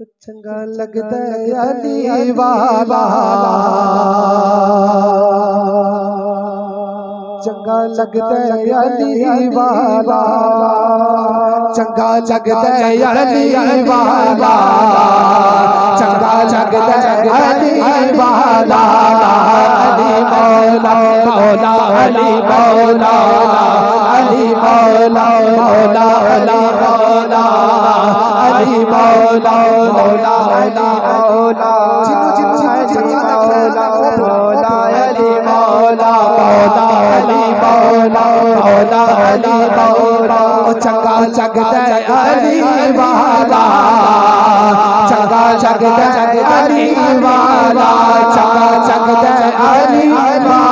चंगा लगता है अली वाला। चंगा लगता है अली वाला। चंगा लगता है अली वाला। चंगा लगता है अली वाला। अली मौला मौला अली मौला। अली मौला मौला अली मौला। अली मौला मौला, अली मौला मौला, अली मौला मौला, अली मौला मौला अली अली वाला।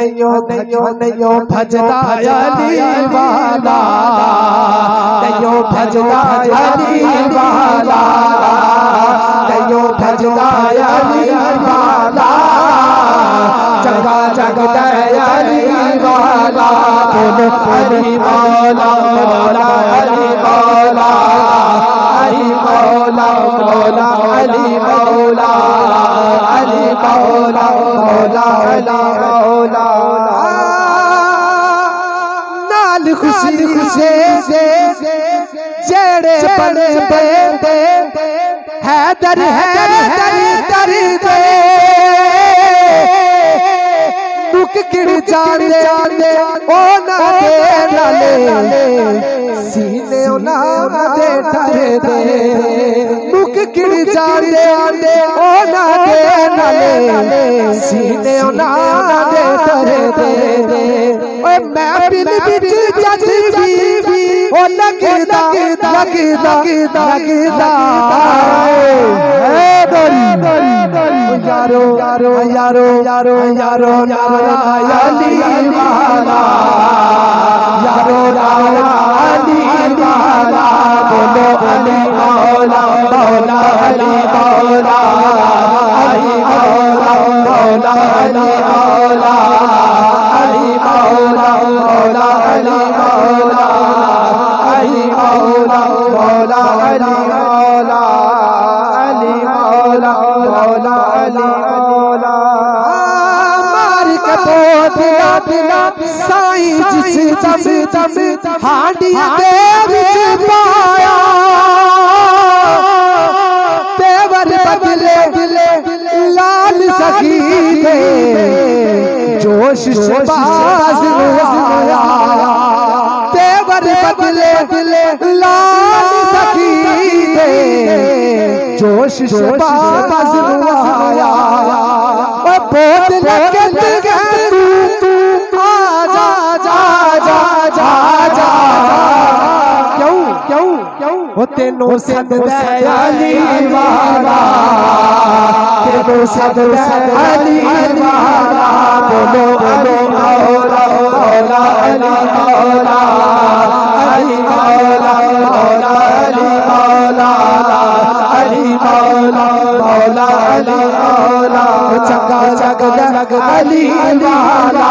नयो नयो नयो भजदा अली वाला नयो भजदा अली वाला नयो भजदा अली वाला चंगा जगदा अली वाला बोलो। अली मौला मौला नाल खुशी खुशे जेड़े बड़े दे है दर है दर गिर जाने जाने ओ ना दे नाले सीने ओ ना दे डरे दे। लोग गिर जाने ओ ना दे नाले सीने ओ ना दे। डरे दे ओ मैं बिन बिच जज भी लगदा लगदा है डोरी यारो यारो यारो यारो यारो नारा अली वाला यारो, नारा अली वाला बोलो, अली, मौला मौला, अली मौला। अली, मौला मौला, अली, मौला। दिला दिला साईं जिस दम दम हांडी दे विच पाया। तेवर बदले दिले लाल सखी दे। जोश से बाज आया तेवर बदले दिले लाल सखी दे। जोश से बाज आया तेनो सद अली वाला तेनो सद अली वाला बोलो अली चंगा जग जग अली वाला